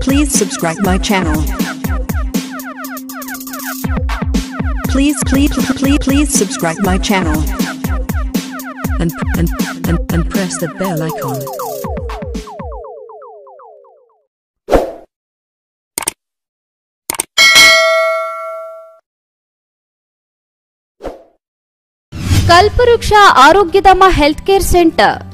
please subscribe my channel. Please please please please subscribe my channel. And and and, and press the bell icon. ಕಲ್ಪವೃಕ್ಷ Arogyadhama health care centre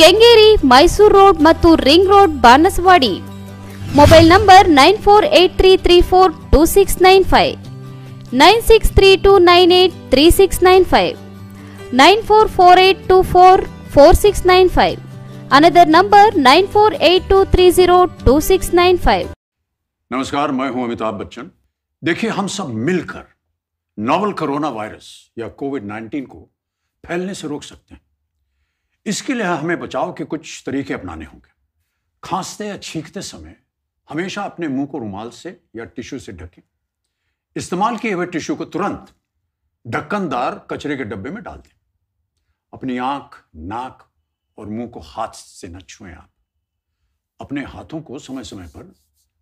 Kengeri Mysuru road ಮತ್ತು ring road Banaswadi mobile number nine four eight three three four two six nine five nine six three two nine eight three six nine five nine four four eight two four four six nine five. Another number 9482302695. नमस्कार मैं हूं अमिताभ बच्चन देखिए हम सब मिलकर novel corona virus या COVID 19 को फैलने से रोक सकते हैं इसके लिए हमें बचाव के कुछ तरीके अपनाने होंगे। खांसते या छींकते समय हमेशा अपने मुँह को रुमाल से या टिश्यू से ढकें। इस्तेमाल किए हुए टिश्यू को तुरंत ढक्कनदार कचरे के डब्बे में डाल दें। अपनी आँख, नाक और मुँह को हाथ से न छुएँ आप। अपने हाथों को समय समय पर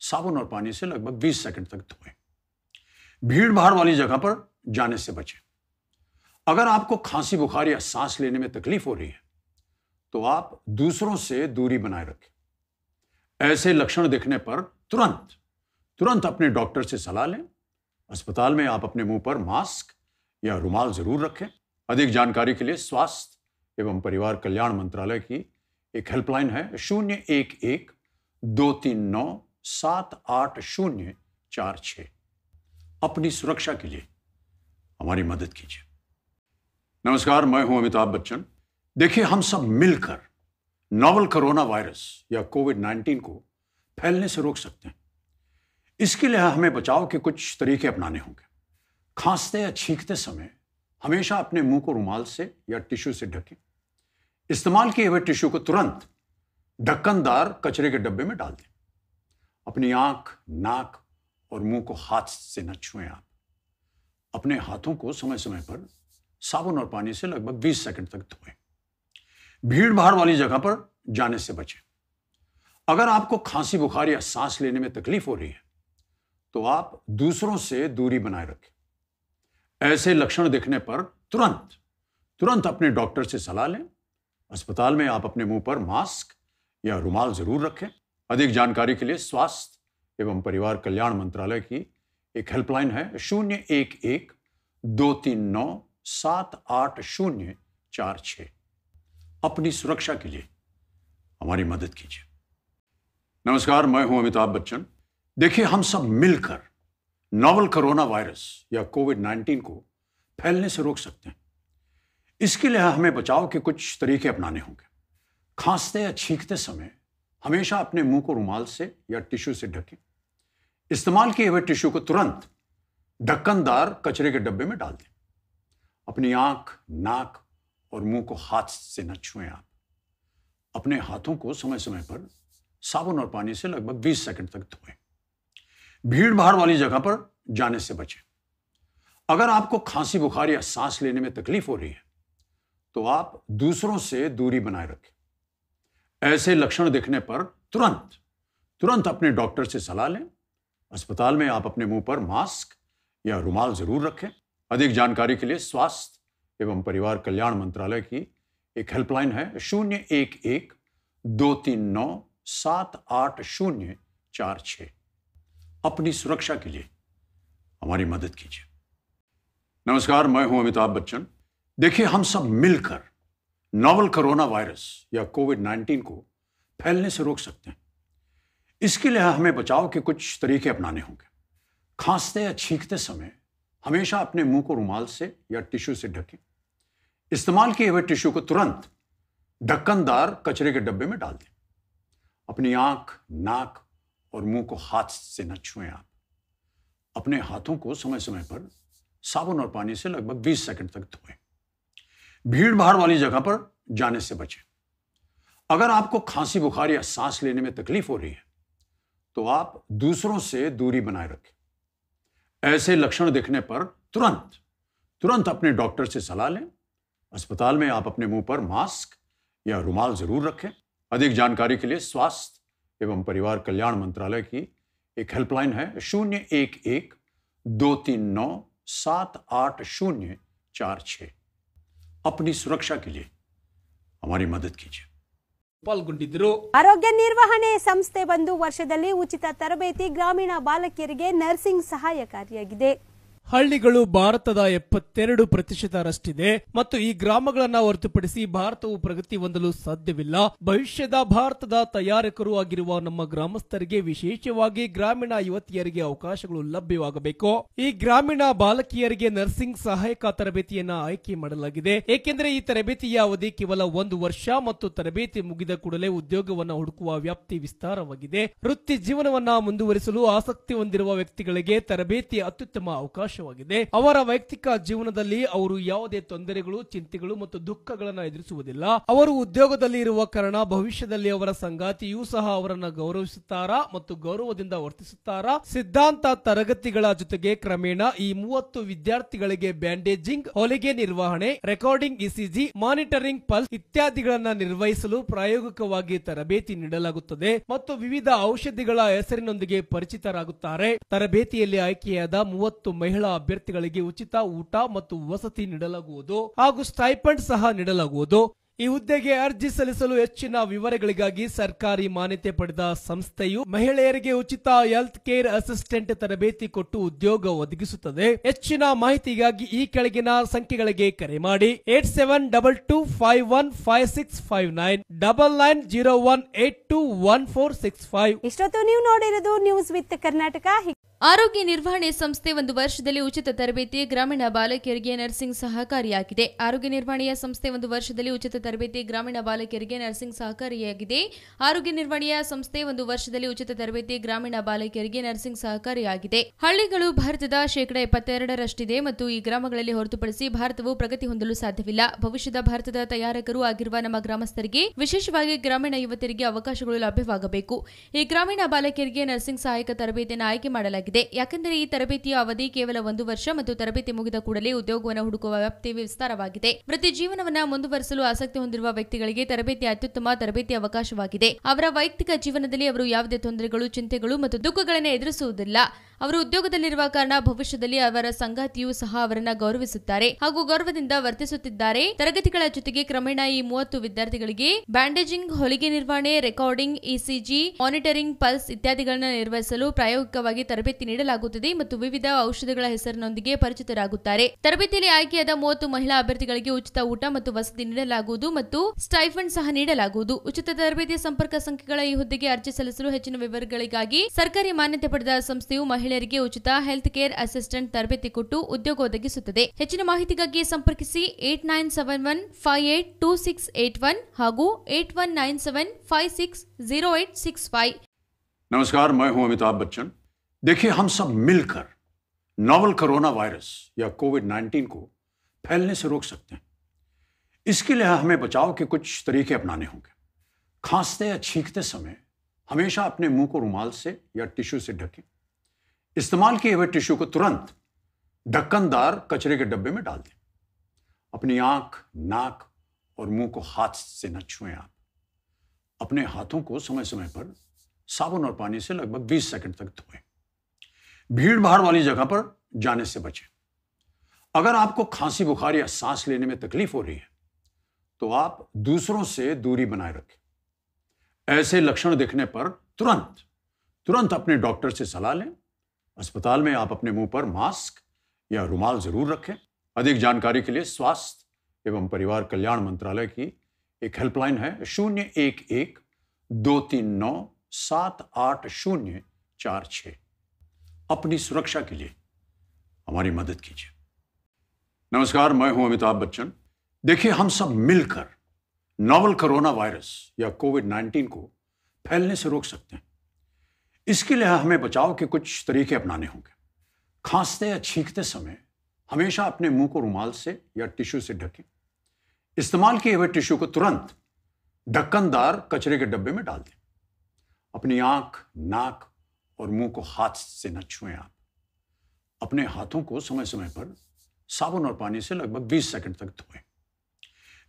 साबुन और पानी से लगभग 20 सेकंड तक धोएँ। भीड़ भाड़ वाली जगह पर जाने से बचें। अगर आपको खांसी, बुखार या सांस लेने में तकलीफ़ हो रही है तो आप दूसरों से दूरी बनाए रखें। ऐसे लक्षण दिखने पर तुरंत तुरंत अपने डॉक्टर से सलाह लें। अस्पताल में आप अपने मुँह पर मास्क या रुमाल ज़रूर रखें। अधिक जानकारी के लिए स्वास्थ्य एवं परिवार कल्याण मंत्रालय की एक हेल्पलाइन है शून्य एक एक दो तीन नौ सात आठ शून्य चार छ अपनी सुरक्षा के लिए हमारी मदद कीजिए। नमस्कार, मैं हूँ अमिताभ बच्चन। देखिए, हम सब मिलकर नोवल कोरोना वायरस या कोविड 19 को फैलने से रोक सकते हैं। इसके लिए हमें बचाव के कुछ तरीके अपनाने होंगे। खांसते या छींकते समय हमेशा अपने मुँह को रुमाल से या टिश्यू से ढकें। इस्तेमाल किए हुए टिश्यू को तुरंत ढक्कनदार कचरे के डब्बे में डाल दें। अपनी आँख, नाक और मुँह को हाथ से न छुएँ आप। अपने हाथों को समय समय पर साबुन और पानी से लगभग 20 सेकंड तक धोएँ। भीड़ भाड़ वाली जगह पर जाने से बचें। अगर आपको खांसी, बुखार या सांस लेने में तकलीफ़ हो रही है तो आप दूसरों से दूरी बनाए रखें। ऐसे लक्षण दिखने पर तुरंत तुरंत अपने डॉक्टर से सलाह लें। अस्पताल में आप अपने मुँह पर मास्क या रुमाल ज़रूर रखें। अधिक जानकारी के लिए स्वास्थ्य एवं परिवार कल्याण मंत्रालय की एक हेल्पलाइन है शून्य एक एक दो तीन नौ सात आठ शून्य चार छ अपनी सुरक्षा के लिए। हमारी मदद कीजिए। नमस्कार, मैं हूँ अमिताभ बच्चन। देखिए, हम सब मिलकर नोवल कोरोना वायरस या कोविड 19 को फैलने से रोक सकते हैं। इसके लिए हमें बचाव के कुछ तरीके अपनाने होंगे। खांसते या छींकते समय हमेशा अपने मुँह को रुमाल से या टिश्यू से ढकें। इस्तेमाल किए हुए टिश्यू को तुरंत ढक्कनदार कचरे के डब्बे में डाल दें। अपनी आँख, नाक और मुँह को हाथ से न छुएँ आप। अपने हाथों को समय समय पर साबुन और पानी से लगभग 20 सेकंड तक धोएँ। भीड़ भाड़ वाली जगह पर जाने से बचें। अगर आपको खांसी, बुखार या सांस लेने में तकलीफ़ हो रही है तो आप दूसरों से दूरी बनाए रखें। ऐसे लक्षण दिखने पर तुरंत तुरंत अपने डॉक्टर से सलाह लें। अस्पताल में आप अपने मुँह पर मास्क या रुमाल ज़रूर रखें। अधिक जानकारी के लिए स्वास्थ्य एवं परिवार कल्याण मंत्रालय की एक हेल्पलाइन है, शून्य एक एक दो तीन नौ सात आठ शून्य चार छ अपनी सुरक्षा के लिए हमारी मदद कीजिए। नमस्कार, मैं हूँ अमिताभ बच्चन। देखिए, हम सब मिलकर नोवल कोरोना वायरस या कोविड 19 को फैलने से रोक सकते हैं। इसके लिए हमें बचाव के कुछ तरीके अपनाने होंगे। खांसते या छींकते समय हमेशा अपने मुँह को रुमाल से या टिश्यू से ढकें। इस्तेमाल किए हुए टिश्यू को तुरंत ढक्कनदार कचरे के डब्बे में डाल दें। अपनी आँख, नाक और मुँह को हाथ से न छुएँ आप। अपने हाथों को समय समय पर साबुन और पानी से लगभग 20 सेकंड तक धोएँ। भीड़ भाड़ वाली जगह पर जाने से बचें। अगर आपको खांसी, बुखार या सांस लेने में तकलीफ़ हो रही है तो आप दूसरों से दूरी बनाए रखें। ऐसे लक्षण दिखने पर तुरंत तुरंत अपने डॉक्टर से सलाह लें अस्पताल में आप अपने मुंह पर मास्क या रुमाल जरूर रखें अधिक जानकारी के लिए स्वास्थ्य एवं परिवार कल्याण मंत्रालय की एक हेल्पलाइन है शून्य एक एक दो तीन नौ सात आठ शून्य चार छ अपनी सुरक्षा के लिए हमारी मदद कीजिए ಪಾಲ್ಗೊಂಡಿದ್ದರು ಆರೋಗ್ಯ ನಿರ್ವಹಣೆ ಸಂಸ್ಥೆ ಬಂದು ವರ್ಷದಲ್ಲಿ ಉಚಿತ ತರಬೇತಿ ಗ್ರಾಮೀಣ ಬಾಲಕಿಯರಿಗೆ ನರ್ಸಿಂಗ್ ಸಹಾಯಕಾರಿಯಾಗಿದೆ ಹಳ್ಳಿಗಳು ಭಾರತದ ಎಪ್ಪತ್ತೆರಡು ಪ್ರತಿಶತರಷ್ಟಿದೆ ಮತ್ತು ಈ ಗ್ರಾಮಗಳನ್ನ ಹೊರತುಪಡಿಸಿ ಭಾರತವು ಪ್ರಗತಿ ಹೊಂದಲು ಸಾಧ್ಯವಿಲ್ಲ. ಭವಿಷ್ಯದ ಭಾರತದ ತಯಾರಕರು ಆಗಿರುವ ನಮ್ಮ ಗ್ರಾಮಸ್ಥರಿಗೆ ವಿಶೇಷವಾಗಿ ಗ್ರಾಮೀಣ ಯುವತಿಯರಿಗೆ ಅವಕಾಶಗಳು ಲಭ್ಯವಾಗಬೇಕು. ಈ ಗ್ರಾಮೀಣ ಬಾಲಕಿಯರಿಗೆ ನರ್ಸಿಂಗ್ ಸಹಾಯಕ ತರಬೇತಿಯನ್ನ ಆಯ್ಕೆ ಮಾಡಲಾಗಿದೆ. ಏಕೆಂದರೆ ಈ ತರಬೇತಿಯ ಅವಧಿ ಕೇವಲ ಒಂದು ವರ್ಷ ಮತ್ತು ತರಬೇತಿ ಮುಗಿದ ಕೂಡಲೇ ಉದ್ಯೋಗವನ್ನು ಹುಡುಕುವ ವ್ಯಾಪ್ತಿ ವಿಸ್ತಾರವಾಗಿದೆ. ವೃತ್ತಿ ಜೀವನವನ್ನ ಮುಂದುವರಿಸಲು ಆಸಕ್ತಿ ಹೊಂದಿರುವ ವ್ಯಕ್ತಿಗಳಿಗೆ ತರಬೇತಿ ಅತ್ಯುತ್ತಮ ಅವಕಾಶವಾಗಿದೆ ಅವರ ವೈಯಕ್ತಿಕ ಜೀವನದಲ್ಲಿ ಅವರು ಯಾವುದೇ ತೊಂದರೆಗಳು, ಚಿಂತೆಗಳು ಮತ್ತು ದುಃಖಗಳನ್ನು ಎದುರಿಸುವುದಿಲ್ಲ. ಅವರು ಉದ್ಯೋಗದಲ್ಲಿ ಇರುವ ಕಾರಣ ಭವಿಷ್ಯದಲ್ಲಿ ಅವರ ಸಂಗಾತಿಯೂ ಸಹ ಅವರನ್ನು ಗೌರವಿಸುತ್ತಾರಾ ಮತ್ತು ಗೌರವದಿಂದ ವರ್ತಿಸುತ್ತಾರಾ? ಸಿದ್ಧಾಂತ ತರಗತಿಗಳ ಜೊತೆಗೆ ಕ್ರಮೇಣ ಈ ಮೂವತ್ತು ವಿದ್ಯಾರ್ಥಿಗಳಿಗೆ ಬ್ಯಾಂಡೇಜಿಂಗ್, ಹೊಲಿಗೆ ನಿರ್ವಹಣೆ, ರೆಕಾರ್ಡಿಂಗ್, ಇಸಿಜಿ, ಮಾನಿಟರಿಂಗ್, ಪಲ್ಸ್ ಇತ್ಯಾದಿಗಳನ್ನ ನಿರ್ವಹಿಸಲು ಪ್ರಾಯೋಗಿಕವಾಗಿ ತರಬೇತಿ ನೀಡಲಾಗುತ್ತದೆ ಮತ್ತು ವಿವಿಧ ಔಷಧಿಗಳ ಹೆಸರಿನೊಂದಿಗೆ ಪರಿಚಿತರಾಗುತ್ತಾರೆ. ತರಬೇತಿಯಲ್ಲಿ ಆಯ್ಕೆಯಾದ ಮೂವತ್ತು ಮಹಿಳಾ ಅಭ್ಯರ್ಥಿಗಳಿಗೆ ಉಚಿತ ಊಟ ಮತ್ತು ವಸತಿ ನೀಡಲಾಗುವುದು ಹಾಗೂ ಸ್ಟೈಪಂಡ್ ಸಹ ನೀಡಲಾಗುವುದು. ಈ ಹುದ್ದೆಗೆ ಅರ್ಜಿ ಸಲ್ಲಿಸಲು ಹೆಚ್ಚಿನ ವಿವರಗಳಿಗಾಗಿ ಸರ್ಕಾರಿ ಮಾನ್ಯತೆ ಪಡೆದ ಸಂಸ್ಥೆಯು ಮಹಿಳೆಯರಿಗೆ ಉಚಿತ ಹೆಲ್ತ್ ಕೇರ್ ಅಸಿಸ್ಟೆಂಟ್ ತರಬೇತಿ ಕೊಟ್ಟು ಉದ್ಯೋಗ ಒದಗಿಸುತ್ತದೆ. ಹೆಚ್ಚಿನ ಮಾಹಿತಿಗಾಗಿ ಈ ಕೆಳಗಿನ ಸಂಖ್ಯೆಗಳಿಗೆ ಕರೆ ಮಾಡಿ. Eight seven double two five one five six five nine double nine zero one eight two one four six five. ಇಷ್ಟೊತ್ತು ನೀವು ನೋಡಿರೋದು ನ್ಯೂಸ್ ವಿತ್ ಕರ್ನಾಟಕ. ಆರೋಗ್ಯ ನಿರ್ವಹಣೆ ಸಂಸ್ಥೆ ಒಂದು ವರ್ಷದಲ್ಲಿ ಉಚಿತ ತರಬೇತಿ ಗ್ರಾಮೀಣ ಬಾಲಕಿಯರಿಗೆ ನರ್ಸಿಂಗ್ ಸಹಕಾರಿಯಾಗಿದೆ. ಆರೋಗ್ಯ ನಿರ್ವಹಣೆಯ ಸಂಸ್ಥೆ ಒಂದು ವರ್ಷದಲ್ಲಿ ಉಚಿತ ತರಬೇತಿ ಗ್ರಾಮೀಣ ಬಾಲಕಿಯರಿಗೆ ನರ್ಸಿಂಗ್ ಸಹಕಾರಿಯಾಗಿದೆ. ಆರೋಗ್ಯ ನಿರ್ವಹಣೆಯ ಸಂಸ್ಥೆ ಒಂದು ವರ್ಷದಲ್ಲಿ ಉಚಿತ ತರಬೇತಿ ಗ್ರಾಮೀಣ ಬಾಲಕಿಯರಿಗೆ ನರ್ಸಿಂಗ್ ಸಹಕಾರಿಯಾಗಿದೆ. ಹಳ್ಳಿಗಳು ಭಾರತದ ಶೇಕಡ ಎಪ್ಪತ್ತೆರಡರಷ್ಟಿದೆ ಮತ್ತು ಈ ಗ್ರಾಮಗಳಲ್ಲಿ ಹೊರತುಪಡಿಸಿ ಭಾರತವು ಪ್ರಗತಿ ಹೊಂದಲು ಸಾಧ್ಯವಿಲ್ಲ. ಭವಿಷ್ಯದ ಭಾರತದ ತಯಾರಕರು ಆಗಿರುವ ನಮ್ಮ ಗ್ರಾಮಸ್ಥರಿಗೆ ವಿಶೇಷವಾಗಿ ಗ್ರಾಮೀಣ ಯುವತಿಯರಿಗೆ ಅವಕಾಶಗಳು ಲಭ್ಯವಾಗಬೇಕು. ಈ ಗ್ರಾಮೀಣ ಬಾಲಕಿಯರಿಗೆ ನರ್ಸಿಂಗ್ ಸಹಾಯಕ ತರಬೇತಿಯನ್ನು ಆಯ್ಕೆ ಮಾಡಲಾಗಿದೆ. ಯಾಕೆಂದರೆ ಈ ತರಬೇತಿಯ ಅವಧಿ ಕೇವಲ ಒಂದು ವರ್ಷ ಮತ್ತು ತರಬೇತಿ ಮುಗಿದ ಕೂಡಲೇ ಉದ್ಯೋಗವನ್ನು ಹುಡುಕುವ ವ್ಯಾಪ್ತಿ ವಿಸ್ತಾರವಾಗಿದೆ. ವೃತ್ತಿ ಜೀವನವನ್ನ ಮುಂದುವರಿಸಲು ಆಸಕ್ತಿ ಹೊಂದಿರುವ ವ್ಯಕ್ತಿಗಳಿಗೆ ತರಬೇತಿ ಅತ್ಯುತ್ತಮ ತರಬೇತಿ ಅವಕಾಶವಾಗಿದೆ. ಅವರ ವೈಯಕ್ತಿಕ ಜೀವನದಲ್ಲಿ ಅವರು ಯಾವುದೇ ತೊಂದರೆಗಳು, ಚಿಂತೆಗಳು ಮತ್ತು ದುಃಖಗಳನ್ನು ಎದುರಿಸುವುದಿಲ್ಲ. ಅವರು ಉದ್ಯೋಗದಲ್ಲಿರುವ ಕಾರಣ ಭವಿಷ್ಯದಲ್ಲಿ ಅವರ ಸಂಗಾತಿಯೂ ಸಹ ಅವರನ್ನು ಗೌರವಿಸುತ್ತಾರೆ. ಹಾಗೂ ಗೌರವದಿಂದ ವರ್ತಿಸುತ್ತಿದ್ದಾರೆ. ತರಗತಿಗಳ ಜೊತೆಗೆ ಕ್ರಮೇಣ ಈ ಮೂವತ್ತು ವಿದ್ಯಾರ್ಥಿಗಳಿಗೆ ಬ್ಯಾಂಡೇಜಿಂಗ್, ಹೊಲಿಗೆ ನಿರ್ವಹಣೆ, ರೆಕಾರ್ಡಿಂಗ್, ಇಸಿಜಿ, ಮಾನಿಟರಿಂಗ್, ಪಲ್ಸ್ ಇತ್ಯಾದಿಗಳನ್ನು ನಿರ್ವಹಿಸಲು ಪ್ರಾಯೋಗಿಕವಾಗಿ ತರಬೇತಿ ನೀಡಲಾಗುತ್ತದೆ ಮತ್ತು ವಿವಿಧ ಔಷಧಗಳ ಹೆಸರಿನೊಂದಿಗೆ ಪರಿಚಿತರಾಗುತ್ತಾರೆ ತರಬೇತಿಯಲ್ಲಿ ಆಯ್ಕೆಯಾದ ಮೂವತ್ತು ಮಹಿಳಾ ಅಭ್ಯರ್ಥಿಗಳಿಗೆ ಉಚಿತ ಊಟ ಮತ್ತು ವಸತಿ ನೀಡಲಾಗುವುದು ಮತ್ತು ಸ್ಟೈಫಂಡ್ ಸಹ ನೀಡಲಾಗುವುದು ಉಚಿತ ತರಬೇತಿಯ ಸಂಪರ್ಕ ಸಂಖ್ಯೆಗಳ ಈ ಹುದ್ದೆಗೆ ಅರ್ಜಿ ಸಲ್ಲಿಸಲು ಹೆಚ್ಚಿನ ವಿವರಗಳಿಗಾಗಿ ಸರ್ಕಾರಿ ಮಾನ್ಯತೆ ಪಡೆದ ಸಂಸ್ಥೆಯು ಮಹಿಳೆಯರಿಗೆ ಉಚಿತ ಹೆಲ್ತ್ ಕೇರ್ ಅಸಿಸ್ಟೆಂಟ್ ತರಬೇತಿ ಕೊಟ್ಟು ಉದ್ಯೋಗ ಒದಗಿಸುತ್ತದೆ ಹೆಚ್ಚಿನ ಮಾಹಿತಿಗಾಗಿ ಸಂಪರ್ಕಿಸಿ eight nine seven one five eight two six eight one ಹಾಗೂ eight one nine seven five six zero eight six five नमस्कार मैं हूं अमिताभ बच्चन देखिए, हम सब मिलकर नोवल कोरोना वायरस या कोविड 19 को फैलने से रोक सकते हैं। इसके लिए हमें बचाव के कुछ तरीके अपनाने होंगे। खांसते या छींकते समय हमेशा अपने मुँह को रुमाल से या टिश्यू से ढकें। इस्तेमाल किए हुए टिश्यू को तुरंत ढक्कनदार कचरे के डब्बे में डाल दें। अपनी आँख, नाक और मुँह को हाथ से न छुएँ आप। अपने हाथों को समय समय पर साबुन और पानी से लगभग 20 सेकंड तक धोएँ। भीड़ भाड़ वाली जगह पर जाने से बचें। अगर आपको खांसी, बुखार या सांस लेने में तकलीफ़ हो रही है तो आप दूसरों से दूरी बनाए रखें। ऐसे लक्षण दिखने पर तुरंत तुरंत अपने डॉक्टर से सलाह लें। अस्पताल में आप अपने मुँह पर मास्क या रुमाल ज़रूर रखें। अधिक जानकारी के लिए स्वास्थ्य एवं परिवार कल्याण मंत्रालय की एक हेल्पलाइन है शून्य एक एक दो तीन नौ सात आठ शून्य चार छ अपनी सुरक्षा के लिए। हमारी मदद कीजिए। नमस्कार, मैं हूँ अमिताभ बच्चन। देखिए, हम सब मिलकर नोवल कोरोना वायरस या कोविड 19 को फैलने से रोक सकते हैं। इसके लिए हमें बचाव के कुछ तरीके अपनाने होंगे। खांसते या छींकते समय हमेशा अपने मुँह को रुमाल से या टिश्यू से ढकें। इस्तेमाल किए हुए टिश्यू को तुरंत ढक्कनदार कचरे के डब्बे में डाल दें। अपनी आँख, नाक और मुँह को हाथ से न छुएँ आप। अपने हाथों को समय समय पर साबुन और पानी से लगभग 20 सेकंड तक धोएँ।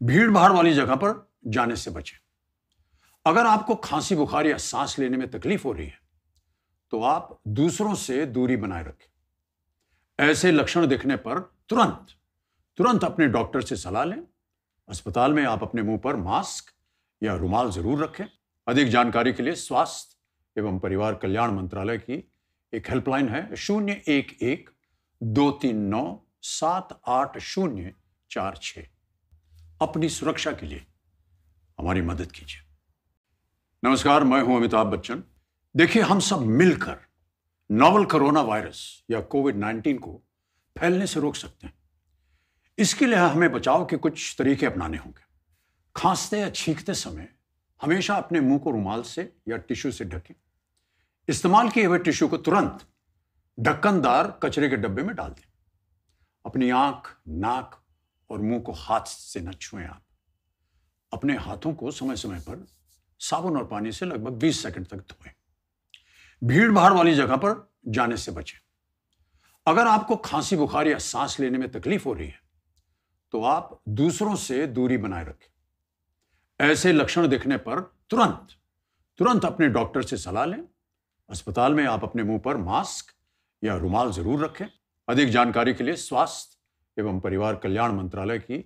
भीड़ भाड़ वाली जगह पर जाने से बचें। अगर आपको खांसी, बुखार या सांस लेने में तकलीफ़ हो रही है तो आप दूसरों से दूरी बनाए रखें। ऐसे लक्षण दिखने पर तुरंत तुरंत अपने डॉक्टर से सलाह लें। अस्पताल में आप अपने मुँह पर मास्क या रुमाल ज़रूर रखें। अधिक जानकारी के लिए स्वास्थ्य एवं परिवार कल्याण मंत्रालय की एक हेल्पलाइन है, शून्य एक एक दो तीन नौ सात आठ शून्य चार छ अपनी सुरक्षा के लिए हमारी मदद कीजिए। नमस्कार, मैं हूँ अमिताभ बच्चन। देखिए, हम सब मिलकर नोवल कोरोना वायरस या कोविड 19 को फैलने से रोक सकते हैं। इसके लिए हमें बचाव के कुछ तरीके अपनाने होंगे। खांसते या छींकते समय हमेशा अपने मुँह को रुमाल से या टिश्यू से ढकें। इस्तेमाल किए हुए टिश्यू को तुरंत ढक्कनदार कचरे के डब्बे में डाल दें। अपनी आँख, नाक और मुँह को हाथ से न छुएँ आप। अपने हाथों को समय समय पर साबुन और पानी से लगभग 20 सेकंड तक धोएँ। भीड़ भाड़ वाली जगह पर जाने से बचें। अगर आपको खांसी, बुखार या सांस लेने में तकलीफ़ हो रही है तो आप दूसरों से दूरी बनाए रखें। ऐसे लक्षण दिखने पर तुरंत तुरंत अपने डॉक्टर से सलाह लें। अस्पताल में आप अपने मुँह पर मास्क या रुमाल ज़रूर रखें। अधिक जानकारी के लिए स्वास्थ्य एवं परिवार कल्याण मंत्रालय की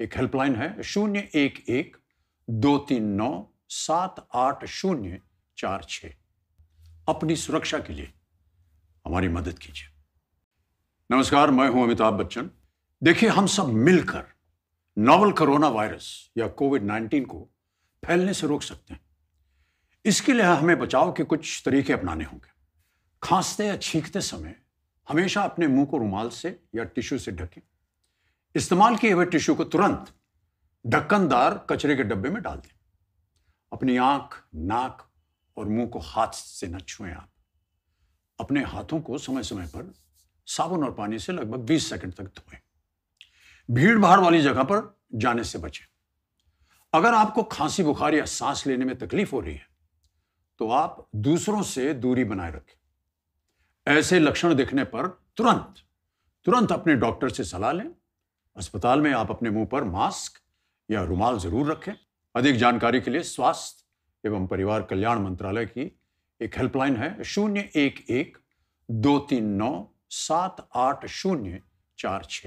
एक हेल्पलाइन है शून्य एक एक दो तीन नौ सात आठ शून्य चार छ अपनी सुरक्षा के लिए हमारी मदद कीजिए। नमस्कार, मैं हूँ अमिताभ बच्चन। देखिए, हम सब मिलकर नोवल कोरोना वायरस या कोविड 19 को फैलने से रोक सकते हैं। इसके लिए हमें बचाव के कुछ तरीके अपनाने होंगे। खांसते या छींकते समय हमेशा अपने मुँह को रुमाल से या टिश्यू से ढकें। इस्तेमाल किए हुए टिश्यू को तुरंत ढक्कनदार कचरे के डब्बे में डाल दें। अपनी आँख, नाक और मुँह को हाथ से न छुएँ आप। अपने हाथों को समय समय पर साबुन और पानी से लगभग 20 सेकंड तक धोएँ। भीड़ भाड़ वाली जगह पर जाने से बचें। अगर आपको खांसी, बुखार या सांस लेने में तकलीफ़ हो रही है तो आप दूसरों से दूरी बनाए रखें। ऐसे लक्षण दिखने पर तुरंत तुरंत अपने डॉक्टर से सलाह लें। अस्पताल में आप अपने मुँह पर मास्क या रुमाल ज़रूर रखें। अधिक जानकारी के लिए स्वास्थ्य एवं परिवार कल्याण मंत्रालय की एक हेल्पलाइन है शून्य एक एक दो तीन नौ सात आठ शून्य चार छ